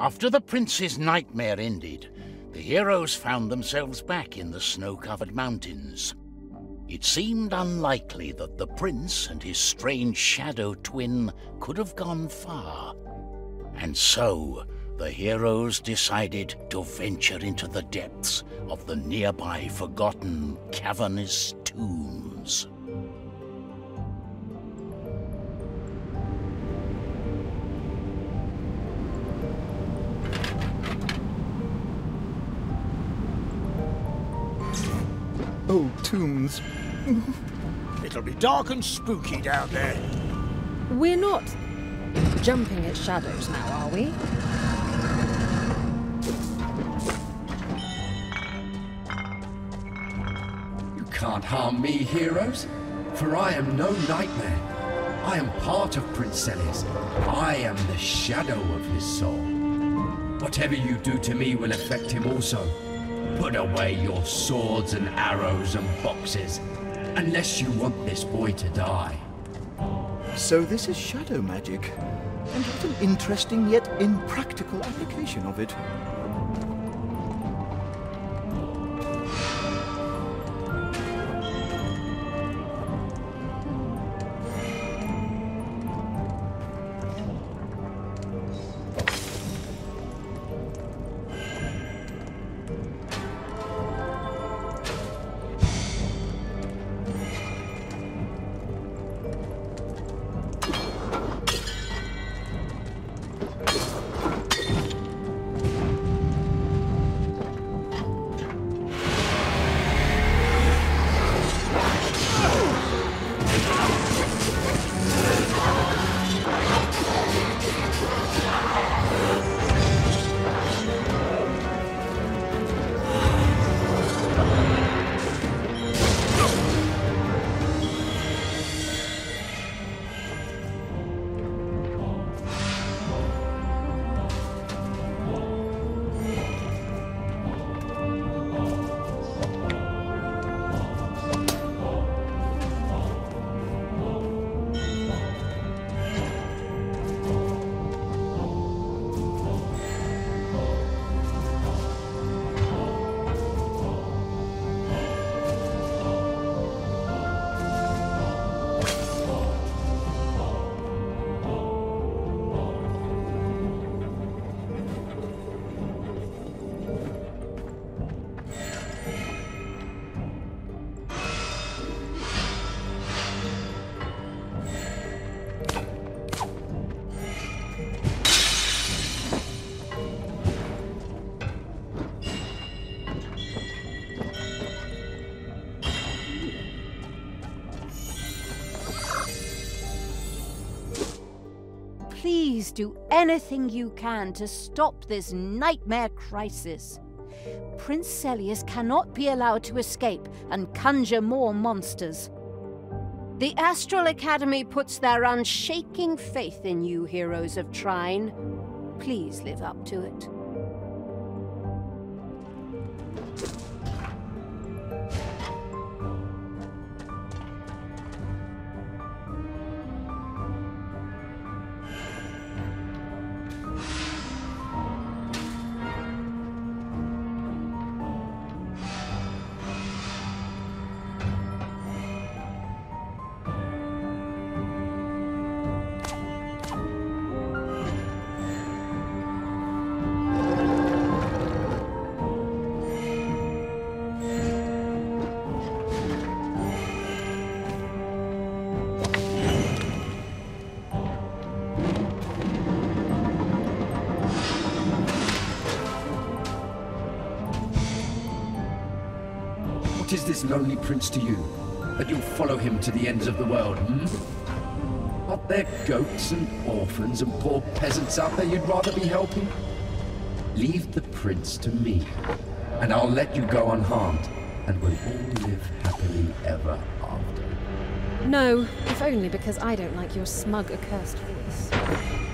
After the prince's nightmare ended, the heroes found themselves back in the snow-covered mountains. It seemed unlikely that the prince and his strange shadow twin could have gone far. And so, the heroes decided to venture into the depths of the nearby forgotten cavernous tombs. Old tombs. It'll be dark and spooky down there. We're not jumping at shadows now, are we? You can't harm me, heroes, for I am no nightmare. I am part of Prince Selius. I am the shadow of his soul. Whatever you do to me will affect him also. Put away your swords and arrows and boxes, unless you want this boy to die. So this is shadow magic. And what an interesting yet impractical application of it. Please do anything you can to stop this nightmare crisis. Prince Selius cannot be allowed to escape and conjure more monsters. The Astral Academy puts their unshaking faith in you, heroes of Trine. Please live up to it. What is this lonely prince to you? That you'll follow him to the ends of the world, hmm? Aren't there goats and orphans and poor peasants out there you'd rather be helping? Leave the prince to me, and I'll let you go unharmed, and we'll all live happily ever after. No, if only because I don't like your smug, accursed voice.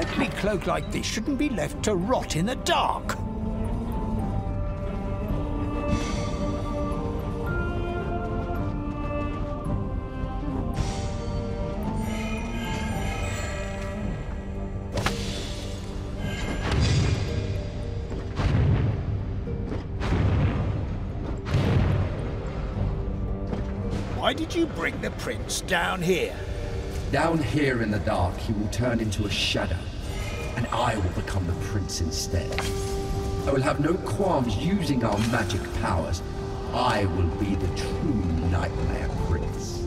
Knightly cloak like this shouldn't be left to rot in the dark. Why did you bring the prince down here? Down here in the dark, he will turn into a shadow, I will become the prince instead. I will have no qualms using our magic powers. I will be the true Nightmare Prince.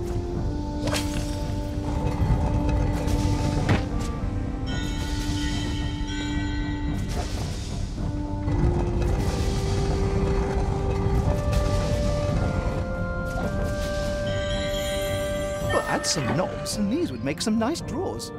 Well, add some knobs, and these would make some nice drawers.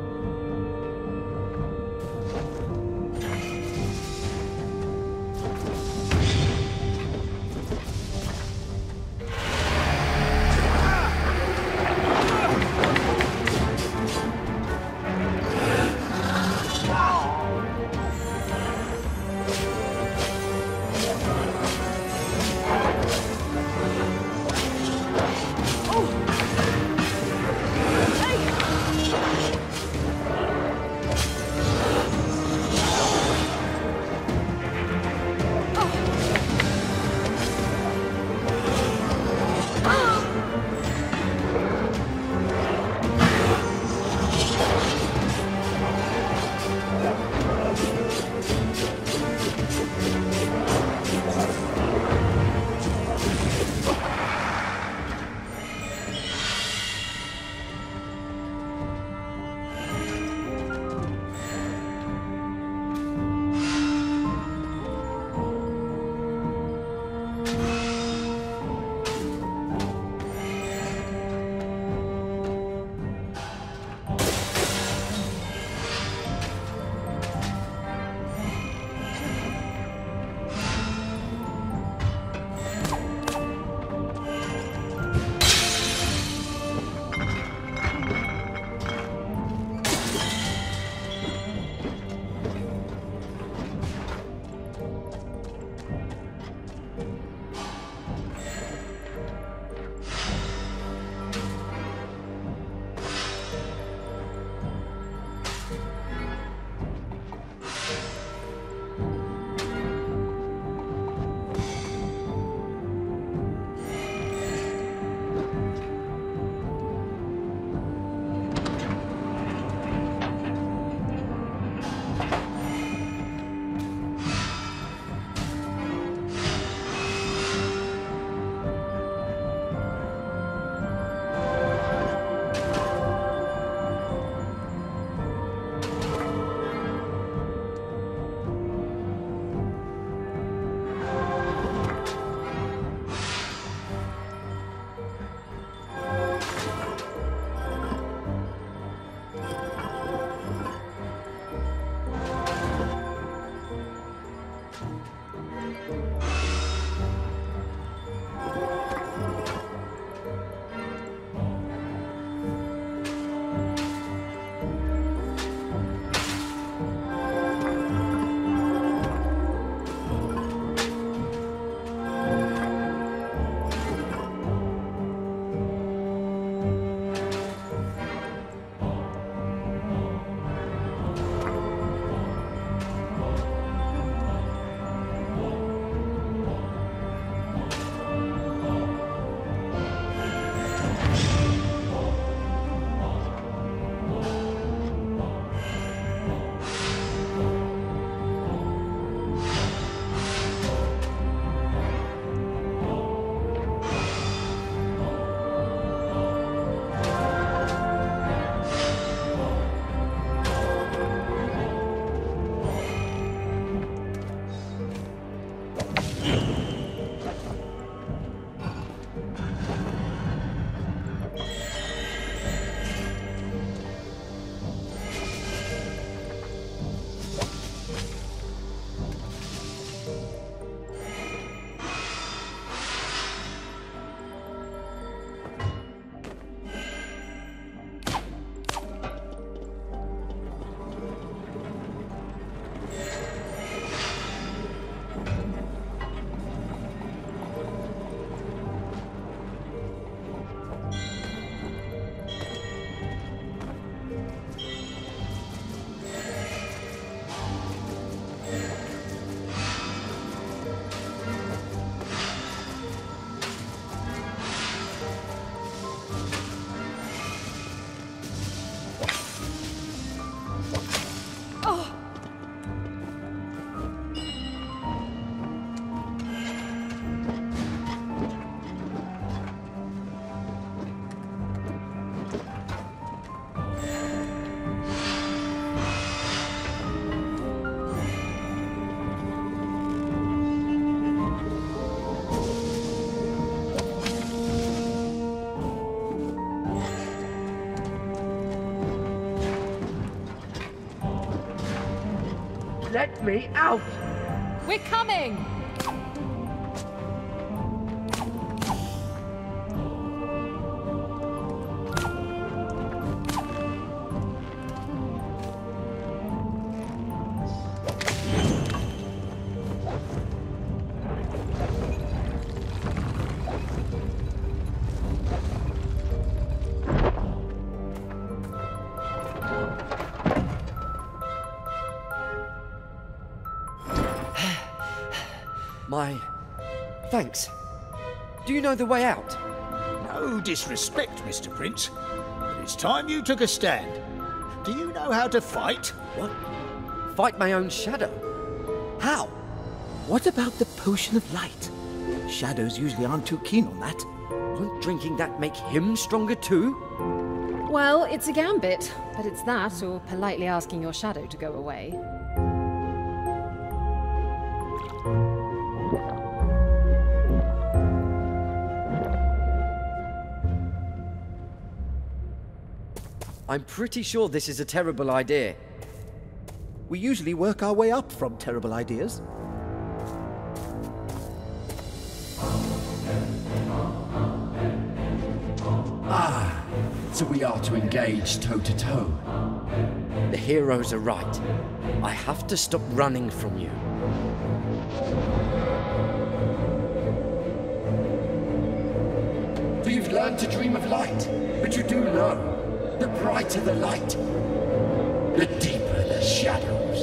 Let me out! We're coming! My. Thanks. Do you know the way out? No disrespect, Mr. Prince, but it's time you took a stand. Do you know how to fight? What? Fight my own shadow? How? What about the potion of light? Shadows usually aren't too keen on that. Won't drinking that make him stronger too? Well, it's a gambit, but it's that or politely asking your shadow to go away. I'm pretty sure this is a terrible idea. We usually work our way up from terrible ideas. Ah, So we are to engage toe to toe. The heroes are right. I have to stop running from you. For you've learned to dream of light, but you do know the brighter the light, the deeper the shadows.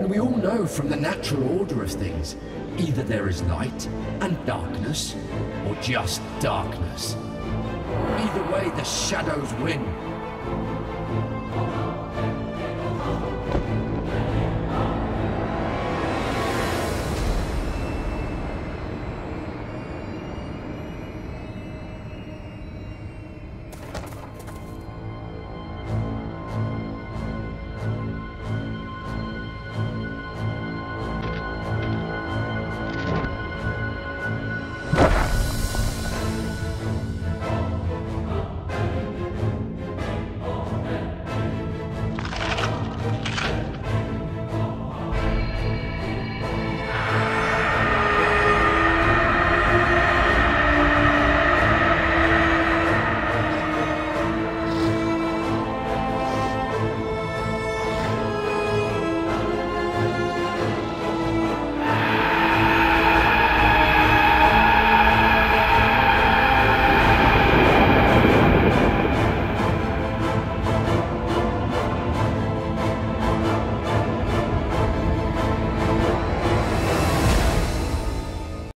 And we all know from the natural order of things either there is light and darkness, or just darkness. Either way, the shadows win.